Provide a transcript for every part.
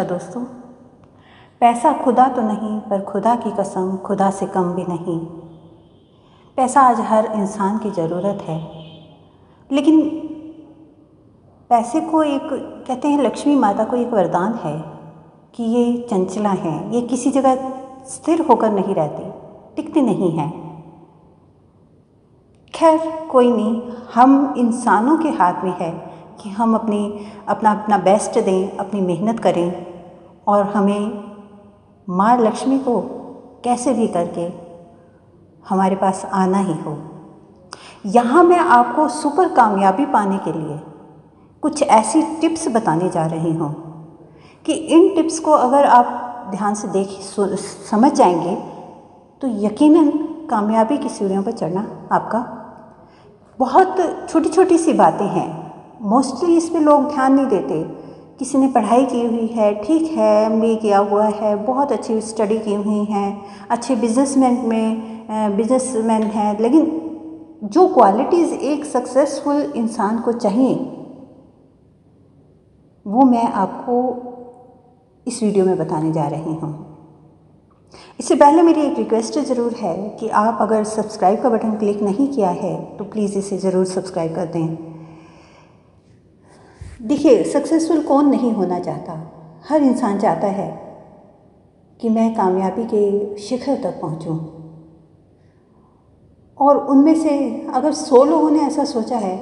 नमस्कार दोस्तों? पैसा खुदा तो नहीं, पर खुदा की कसम खुदा से कम भी नहीं। पैसा आज हर इंसान की ज़रूरत है। लेकिन पैसे को एक, कहते हैं लक्ष्मी माता को एक वरदान है कि ये चंचला हैं। ये किसी जगह स्थिर होकर नहीं रहती, टिकती नहीं है। खैर, कोई नहीं, हम इंसानों के हाथ में है कि हम अपनी, अपना अपना बेस्ट दें, अपनी मेहनत करें। और हमें माँ लक्ष्मी को कैसे भी करके हमारे पास आना ही हो। यहाँ मैं आपको सुपर कामयाबी पाने के लिए कुछ ऐसी टिप्स बताने जा रही हूँ कि इन टिप्स को अगर आप ध्यान से देख समझ जाएँगे तो यकीनन कामयाबी की सीढ़ियों पर चढ़ना आपका बहुत छोटी छोटी सी बातें हैं। मोस्टली इस पर लोग ध्यान नहीं देते। किसी ने पढ़ाई की हुई है, ठीक है एम किया हुआ है, बहुत अच्छी स्टडी की हुई हैं, अच्छे बिजनेसमैन में बिजनेसमैन हैं, लेकिन जो क्वालिटीज़ एक सक्सेसफुल इंसान को चाहिए, वो मैं आपको इस वीडियो में बताने जा रही हूँ। इससे पहले मेरी एक रिक्वेस्ट ज़रूर है कि आप अगर सब्सक्राइब का बटन क्लिक नहीं किया है तो प्लीज़ इसे ज़रूर सब्सक्राइब कर दें। देखिए सक्सेसफुल कौन नहीं होना चाहता? हर इंसान चाहता है कि मैं कामयाबी के शिखर तक पहुंचूं। और उनमें से अगर सौ लोगों ने ऐसा सोचा है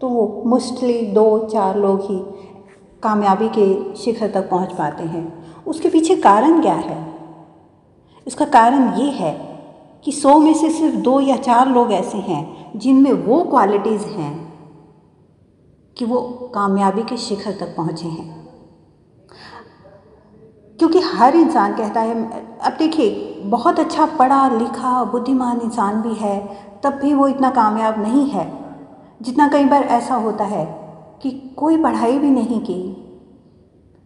तो वो मोस्टली दो, चार लोग ही कामयाबी के शिखर तक पहुँच पाते हैं। उसके पीछे कारण क्या है? इसका कारण ये है कि सौ में से सिर्फ़ दो या चार लोग ऐसे हैं, जिनमें वो क्वालिटीज़ हैं। कि वो कामयाबी के शिखर तक पहुँचे हैं। क्योंकि हर इंसान कहता है, अब देखिए, बहुत अच्छा पढ़ा, लिखा, बुद्धिमान इंसान भी है, तब भी वो इतना कामयाब नहीं है। जितना कई बार ऐसा होता है कि कोई पढ़ाई भी नहीं की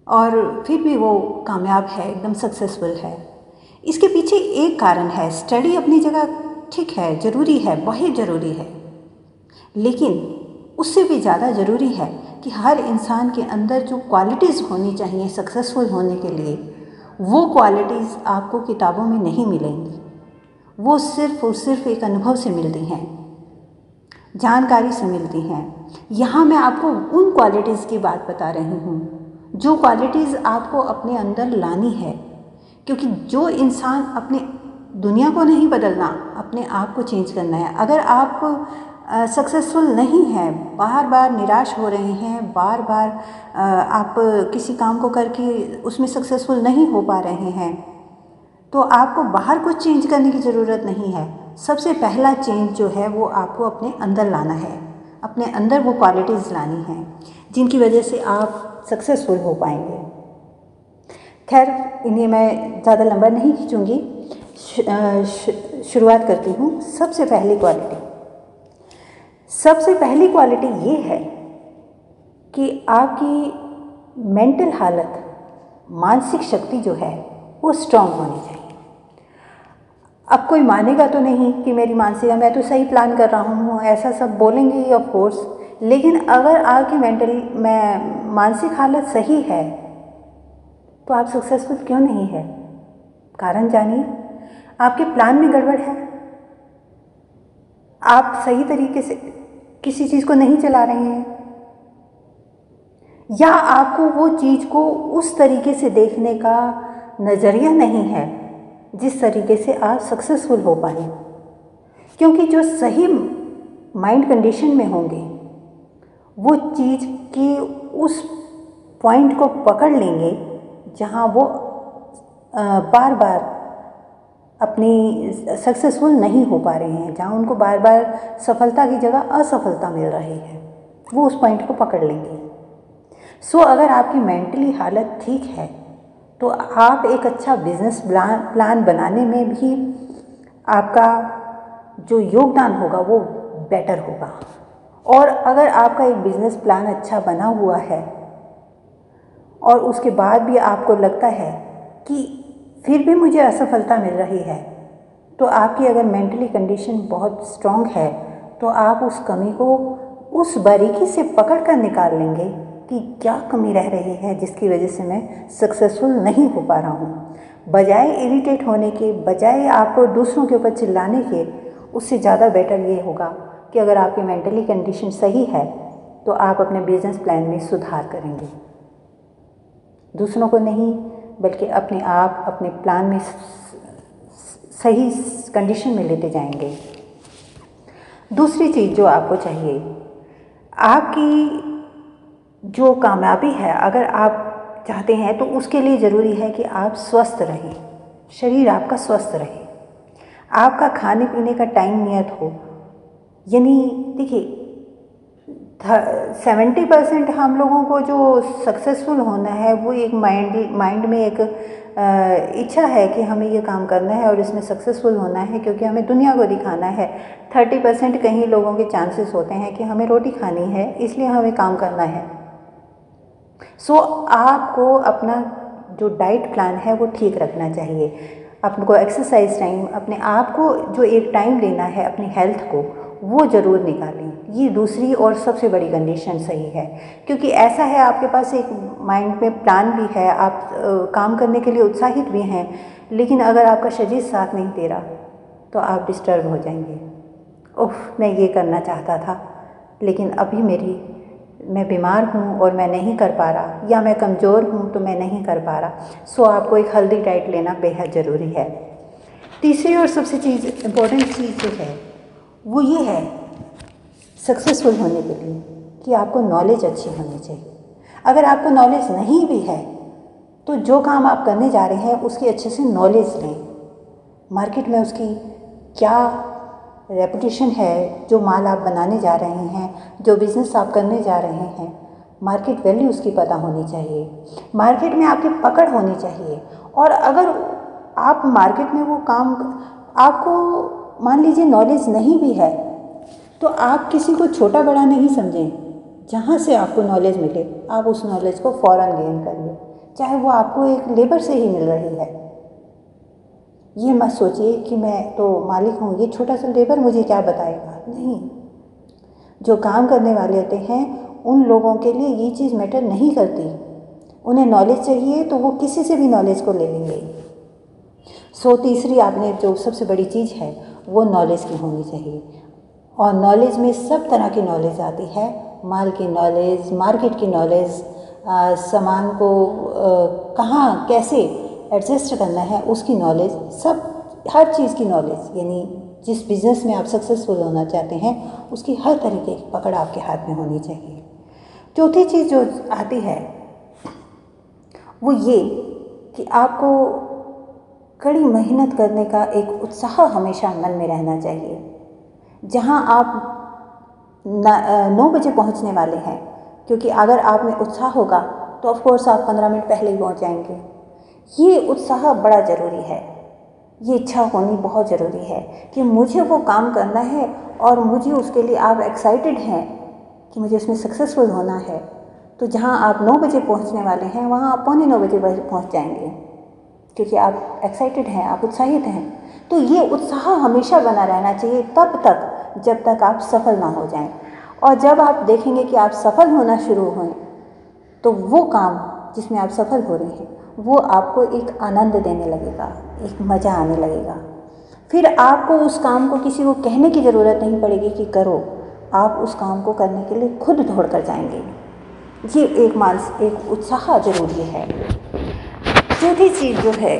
और फिर भी वो कामयाब है, एकदम सक्सेसफुल है। इसके पीछे एक कारण है स्टडी अपनी जगह ठीक है, ज़रूरी है, बहुत ज़रूरी है। लेकिन उससे भी ज़्यादा ज़रूरी है कि हर इंसान के अंदर जो क्वालिटीज़ होनी चाहिए सक्सेसफुल होने के लिए, वो क्वालिटीज़ आपको किताबों में नहीं मिलेंगी। वो सिर्फ़ और सिर्फ़ एक अनुभव से मिलती हैं, जानकारी से मिलती हैं। यहाँ मैं आपको उन क्वालिटीज़ की बात बता रही हूँ, जो क्वालिटीज़ आपको अपने अंदर लानी है। क्योंकि जो इंसान अपने दुनिया को नहीं बदलना, अपने आप को चेंज करना है। अगर आप सक्सेसफुल नहीं है बार बार निराश हो रहे हैं बार बार आप किसी काम को करके उसमें सक्सेसफुल नहीं हो पा रहे हैं। तो आपको बाहर कुछ चेंज करने की ज़रूरत नहीं है। सबसे पहला चेंज जो है वो आपको अपने अंदर लाना है। अपने अंदर वो क्वालिटीज़ लानी हैं, जिनकी वजह से आप सक्सेसफुल हो पाएँगे। खैर, इन्हें मैं ज़्यादा लंबा नहीं खींचूँगी। शुरुआत करती हूँ। सबसे पहली क्वालिटी सबसे पहली क्वालिटी ये है कि आपकी मेंटल हालत, मानसिक शक्ति जो है, वो स्ट्रांग होनी चाहिए। अब कोई मानेगा तो नहीं कि मेरी मानसिक, मैं तो सही प्लान कर रहा हूँ, ऐसा सब बोलेंगे ही ऑफ़ कोर्स लेकिन अगर आपकी मेंटल में, मानसिक हालत सही है तो आप सक्सेसफुल क्यों नहीं है? कारण जानिए। आपके प्लान में गड़बड़ है। आप सही तरीके से किसी चीज़ को नहीं चला रहे हैं, या आपको वो चीज़ को उस तरीके से देखने का नज़रिया नहीं है जिस तरीके से आप सक्सेसफुल हो पाए। क्योंकि जो सही माइंड कंडीशन में होंगे, वो चीज़ की उस पॉइंट को पकड़ लेंगे जहाँ वो बार बार अपनी सक्सेसफुल नहीं हो पा रहे हैं जहाँ उनको बार बार सफलता की जगह असफलता मिल रही है वो उस पॉइंट को पकड़ लेंगे। सो so, अगर आपकी मेंटली हालत ठीक है तो आप एक अच्छा बिज़नेस प्लान प्लान बनाने में भी आपका जो योगदान होगा वो बेटर होगा। और अगर आपका एक बिज़नेस प्लान अच्छा बना हुआ है और उसके बाद भी आपको लगता है कि फिर भी मुझे असफलता मिल रही है। तो आपकी अगर मेंटली कंडीशन बहुत स्ट्रॉन्ग है तो आप उस कमी को उस बारीकी से पकड़ कर निकाल लेंगे कि क्या कमी रह रही है जिसकी वजह से मैं सक्सेसफुल नहीं हो पा रहा हूँ। बजाय इरिटेट होने के, बजाय आपको दूसरों के ऊपर चिल्लाने के, उससे ज़्यादा बेटर ये होगा कि अगर आपकी मेंटली कंडीशन सही है तो आप अपने बिज़नेस प्लान में सुधार करेंगे। दूसरों को नहीं बल्कि अपने आप, अपने प्लान में सही कंडीशन में लेते जाएँगे। दूसरी चीज़ जो आपको चाहिए, आपकी जो कामयाबी है, अगर आप चाहते हैं तो उसके लिए ज़रूरी है कि आप स्वस्थ रहें। शरीर आपका स्वस्थ रहे। आपका खाने पीने का टाइम नियत हो। यानी देखिए सेवेंटी परसेंट हम लोगों को जो सक्सेसफुल होना है वो एक माइंड माइंड में एक इच्छा है कि हमें ये काम करना है और इसमें सक्सेसफुल होना है क्योंकि हमें दुनिया को दिखाना है। थर्टी परसेंट कहीं लोगों के चांसेस होते हैं कि हमें रोटी खानी है इसलिए हमें काम करना है। सो so, आपको अपना जो डाइट प्लान है वो ठीक रखना चाहिए। आपको एक्सरसाइज टाइम अपने आप को जो एक टाइम देना है अपनी हेल्थ को वो ज़रूर निकालें। ये दूसरी और सबसे बड़ी कंडीशन सही है। क्योंकि ऐसा है आपके पास एक माइंड में प्लान भी है आप आ, काम करने के लिए उत्साहित भी हैं लेकिन अगर आपका शरीर साथ नहीं दे रहा तो आप डिस्टर्ब हो जाएँगे। उफ मैं ये करना चाहता था लेकिन अभी मेरी मैं बीमार हूँ और मैं नहीं कर पा रहा या मैं कमज़ोर हूँ तो मैं नहीं कर पा रहा सो आपको एक हेल्दी डाइट लेना बेहद ज़रूरी है। तीसरी और सबसे चीज़ इम्पोर्टेंट चीज़ जो है वो ये है सक्सेसफुल होने के लिए कि आपको नॉलेज अच्छी होनी चाहिए। अगर आपको नॉलेज नहीं भी है तो जो काम आप करने जा रहे हैं, उसकी अच्छे से नॉलेज लें। मार्केट में उसकी क्या रेपुटेशन है, जो माल आप बनाने जा रहे हैं, जो बिज़नेस आप करने जा रहे हैं मार्केट वैल्यू उसकी पता होनी चाहिए। मार्केट में आपकी पकड़ होनी चाहिए। और अगर आप मार्केट में वो काम, आपको मान लीजिए नॉलेज नहीं भी है तो आप किसी को छोटा बड़ा नहीं समझें। जहाँ से आपको नॉलेज मिले, आप उस नॉलेज को फ़ौर गेन करिए। चाहे वो आपको एक लेबर से ही मिल रही है। ये मत सोचिए कि मैं तो मालिक हूँ, ये छोटा सा लेबर मुझे क्या बताएगा? नहीं। जो काम करने वाले होते हैं, उन लोगों के लिए ये चीज़ मैटर नहीं करती। उन्हें नॉलेज चाहिए तो वो किसी से भी नॉलेज को ले लेंगे। सो तीसरी आपने जो सबसे बड़ी चीज़ है वो नॉलेज की होनी चाहिए। और नॉलेज में सब तरह की नॉलेज आती है। माल की नॉलेज मार्केट की नॉलेज सामान को कहाँ, कैसे एडजस्ट करना है, उसकी नॉलेज सब, हर चीज़ की नॉलेज यानी जिस बिज़नेस में आप सक्सेसफुल होना चाहते हैं, उसकी हर तरीके की पकड़ आपके हाथ में होनी चाहिए। चौथी चीज़ जो आती है, वो ये कि आपको कड़ी मेहनत करने का एक उत्साह हमेशा मन में रहना चाहिए। जहाँ आप नौ बजे पहुँचने वाले हैं, क्योंकि अगर आप में उत्साह होगा तो ऑफ़ कोर्स आप पंद्रह मिनट पहले ही पहुँच जाएँगे। ये उत्साह बड़ा ज़रूरी है। ये इच्छा होनी बहुत ज़रूरी है कि मुझे वो काम करना है और मुझे उसके लिए आप एक्साइटेड हैं कि मुझे उसमें सक्सेसफुल होना है। तो जहाँ आप नौ बजे पहुँचने वाले हैं, वहाँ आप पौने नौ बजे पहुँच जाएँगे। क्योंकि आप एक्साइटेड हैं, आप उत्साहित हैं तो ये उत्साह हमेशा बना रहना चाहिए तब तक जब तक आप सफल ना हो जाएँ। और जब आप देखेंगे कि आप सफल होना शुरू हों तो वो काम जिसमें आप सफल हो रहे हैं, वो आपको एक आनंद देने लगेगा, एक मज़ा आने लगेगा। फिर आपको उस काम को किसी को कहने की ज़रूरत नहीं पड़ेगी कि करो, आप उस काम को करने के लिए खुद दौड़ कर जाएँगे। ये एक मानस, एक उत्साह ज़रूरी है। चौथी चीज़ जो है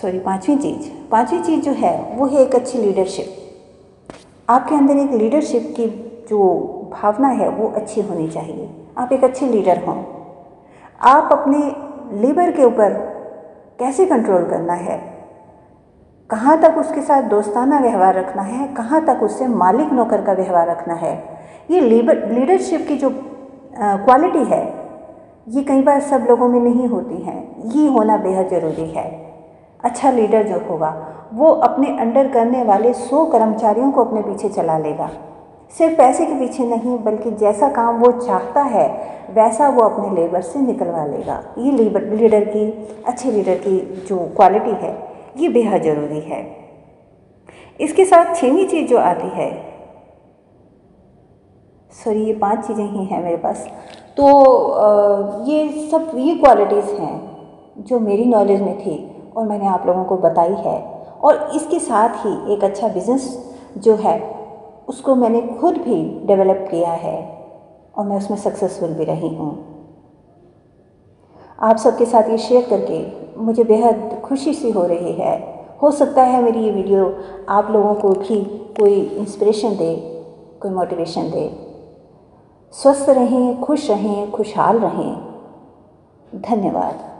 सॉरी पांचवी चीज़ पांचवी चीज़ जो है, वो है एक अच्छी लीडरशिप आपके अंदर एक लीडरशिप की जो भावना है, वो अच्छी होनी चाहिए। आप एक अच्छे लीडर हों। आप अपने लेबर के ऊपर कैसे कंट्रोल करना है? कहाँ तक उसके साथ दोस्ताना व्यवहार रखना है? कहाँ तक उससे मालिक नौकर का व्यवहार रखना है? ये लीडरशिप की जो क्वालिटी है ये कई बार सब लोगों में नहीं होती हैं। ये होना बेहद ज़रूरी है। अच्छा लीडर जो होगा, वो अपने अंडर करने वाले सौ कर्मचारियों को अपने पीछे चला लेगा। सिर्फ़ पैसे के पीछे नहीं, बल्कि जैसा काम वो चाहता है, वैसा वो अपने लेबर से निकलवा लेगा। ये लीडर लीडर की, अच्छे लीडर की जो क्वालिटी है, ये बेहद ज़रूरी है। इसके साथ छवीं चीज़ जो आती है सॉरी ये पाँच चीज़ें ही हैं मेरे पास। तो ये सब, ये क्वालिटीज़ हैं जो मेरी नॉलेज में थी और मैंने आप लोगों को बताई है। और इसके साथ ही एक अच्छा बिज़नेस जो है, उसको मैंने खुद भी डेवलप किया है और मैं उसमें सक्सेसफुल भी रही हूँ। आप सबके साथ ये शेयर करके मुझे बेहद खुशी सी हो रही है। हो सकता है मेरी ये वीडियो आप लोगों को भी कोई इंस्पिरेशन दे, कोई मोटिवेशन दे। स्वस्थ रहें खुश रहें खुशहाल रहें। धन्यवाद।